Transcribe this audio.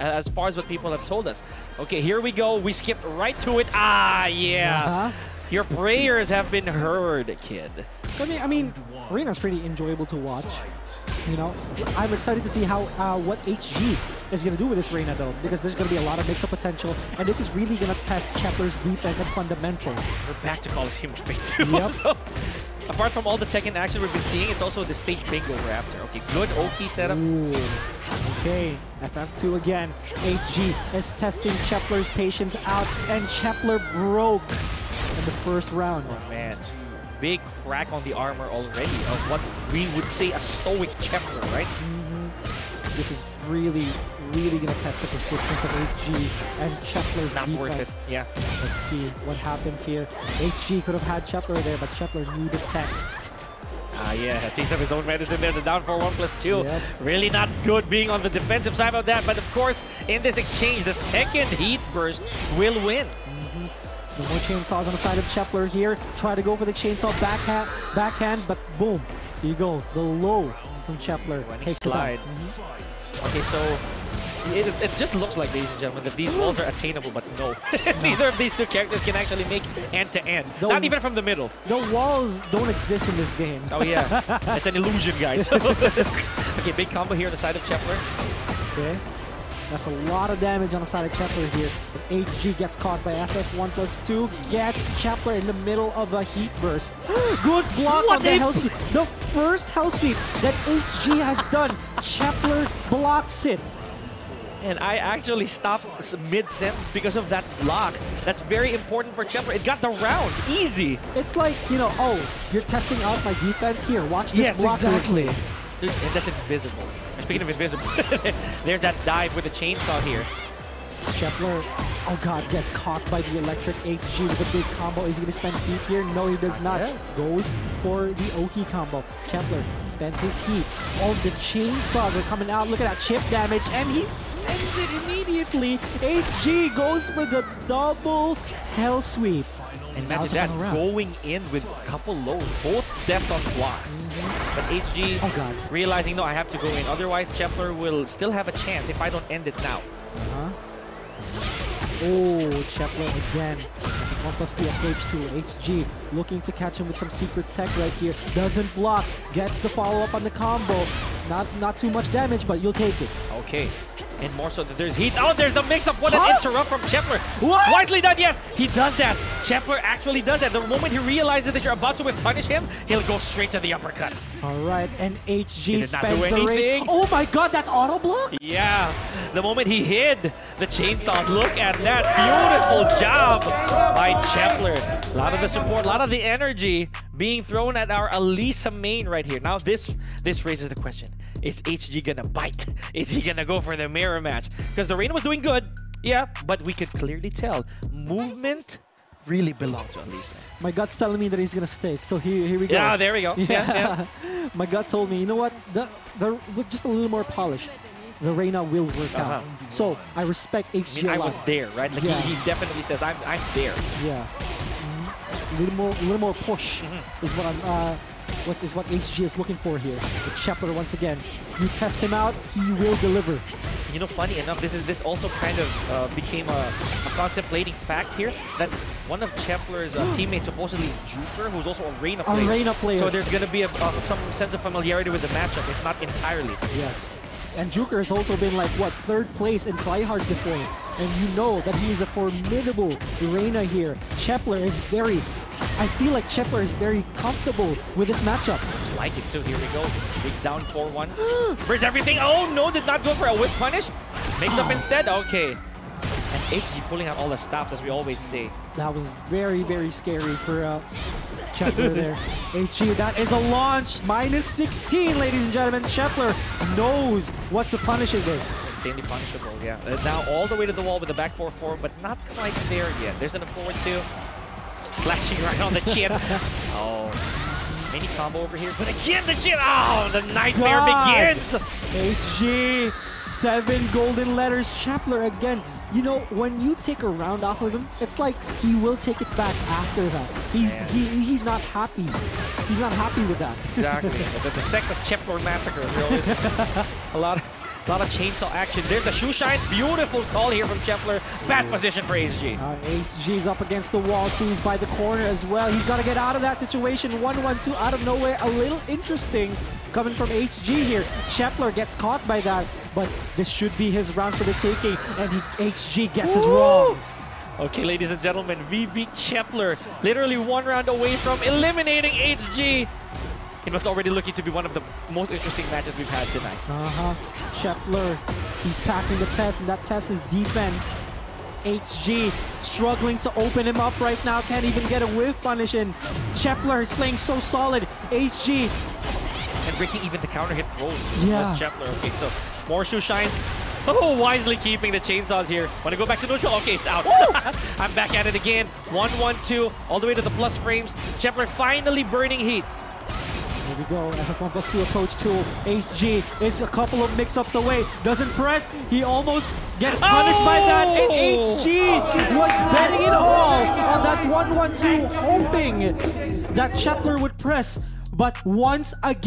as far as what people have told us. Okay, here we go. We skipped right to it. Ah, yeah. Uh-huh. Your prayers have been heard, kid. I mean, I mean, Reina's pretty enjoyable to watch. You know, I'm excited to see how uh, what HG is going to do with this Reina though, because there's going to be a lot of mix-up potential, and this is really going to test Chepler's defense and fundamentals. We're back to Coliseum Fate too. Yep. Apart from all the Tekken action we've been seeing, it's also the stage bingo we're after. Okay, good OT setup. Ooh. Okay, FF2 again. HG is testing Chepler's patience out, and Chepler broke in the first round. Oh man, big crack on the armor already of what we would say a stoic Chepler, right? Mm-hmm. This is really, really going to test the persistence of HG and Chepler's Not defense. worth it. Yeah. Let's see what happens here. HG could have had Chepler there, but Chepler needed tech. Ah, yeah, takes up his own medicine there. The down for one plus two. Yep. Really not good being on the defensive side of that. But of course, in this exchange, the second heat burst will win. No more chainsaws on the side of Chepler here. Try to go for the chainsaw backhand, backhand, but boom. Here you go. The low from Chepler takes it slide. out. Mhm. Okay, so it, it just looks like, ladies and gentlemen, that these walls are attainable, but no. Neither of these two characters can actually make end to end. No. Not even from the middle. The walls don't exist in this game. Oh yeah, it's an illusion, guys. okay, big combo here on the side of Chepler. Okay. That's a lot of damage on the side of Chepler here. But HG gets caught by FF1 plus 2. Gets Chepler in the middle of a heat burst. Good block What on the hell sweep. The first hell sweep that HG has done. Chepler blocks it. And I actually stopped mid-sentence because of that block. That's very important for Chepler. It got the round. Easy. It's like, you know, oh, you're testing out my defense here. Watch this Yes, block. exactly. Dude, and that's invisible. And speaking of invisible, there's that dive with the chainsaw here. Chepler, oh god, gets caught by the electric HG with a big combo. Is he gonna spend heat here? No, he does not. yet. Goes for the Oki combo. Chepler spends his heat. Oh, the chainsaws are coming out. Look at that chip damage, and he spends it immediately. HG goes for the double hell sweep. And imagine that, going in with a couple lows, both deft on block. But HG Oh god. realizing, no, I have to go in. Otherwise, Chepler will still have a chance if I don't end it now. Uh-huh. Oh, Chepler again. Plus two approach to HG. Looking to catch him with some secret tech right here. Doesn't block. Gets the follow-up on the combo. Not not too much damage, but you'll take it. Okay. And more so that there's heat. Oh, there's the mix-up. What an Huh? interrupt from Chepler. What? Wisely done, yes. He does that. Chepler actually does that. The moment he realizes that you're about to punish him, he'll go straight to the uppercut. All right, and HG spends the rage. Oh my god, that's auto block? Yeah, the moment he hid the chainsaws, look at that beautiful job by Chepler. A lot of the support, a lot of the energy being thrown at our Alisa main right here. Now this this raises the question: Is HG gonna bite? Is he gonna go for the mirror match? Because the Reina was doing good, yeah, but we could clearly tell movement really belonged to Alisa. My gut's telling me that he's gonna stake. So here, here we go. Yeah, there we go. Yeah, yeah. My gut told me, you know what? The, the, with just a little more polish, the Reina will work out. Uh-huh. So I respect I HG mean, a I was there, right? Like Yeah. he, he definitely says, "I'm I'm there." Yeah, a little more, a little more push Mm-hmm. is what I'm. Uh, what is what HG is looking for here. With Chepler once again, you test him out, he will deliver. You know, funny enough, this is this also kind of uh, became a, a contemplating fact here that one of Chepler's uh, teammates supposedly is Juker, who's also a Reina A player. Reina player. So there's gonna be a, uh, some sense of familiarity with the matchup, if not entirely. Yes. And Juker has also been like what third place in tryhards before, and you know that he is a formidable Reina here. Chepler is very. I feel like Chepler is very comfortable with this matchup. Like it too. Here we go. Big down 4-1. Where's everything? Oh no, did not go for a whiff punish. Makes up instead. Okay. And HG pulling out all the stops, as we always say. That was very, very scary for uh, Chepler there. HG, that is a launch. Minus 16, ladies and gentlemen. Chepler knows what to punish it with. Insanely punishable, yeah. Uh, now all the way to the wall with the back 4-4, but not quite there yet. There's an forward 2. Slashing right on the chin. oh. Mini combo over here, but again the chin. Oh, the nightmare God. begins. HG, seven golden letters. Chepler again. You know, when you take a round off of him, it's like he will take it back after that. He's Man. he, he's not happy. He's not happy with that. Exactly. the, the Texas Chepler massacre. Really. a lot. Of, A lot of chainsaw action. There's the shoe shine. Beautiful call here from Chepler. Bad position for HG. Uh, HG's up against the wall. He's by the corner as well. He's got to get out of that situation. 1-1-2 out of nowhere. A little interesting coming from HG here. Chepler gets caught by that, but this should be his round for the taking, and he, HG guesses Woo! wrong. Okay, ladies and gentlemen, we beat Chepler. Literally one round away from eliminating HG. It was already looking to be one of the most interesting matches we've had tonight. Uh-huh. Chepler, he's passing the test, and that test is defense. HG struggling to open him up right now, can't even get a whiff punish, and Chepler is playing so solid. HG, And breaking even the counter hit roll. Yeah. Was Chepler. Okay, so more shoe shine. Oh, wisely keeping the chainsaws here. Want to go back to neutral? Okay, it's out. I'm back at it again. 1-1-2, all the way to the plus frames. Chepler finally burning heat. Here we go, FF1 plus 2 approach tool. HG is a couple of mix-ups away. Doesn't press. He almost gets punished by that. And Oh! HG was betting it all on that 1-1-2, hoping that Chepler would press. But once again,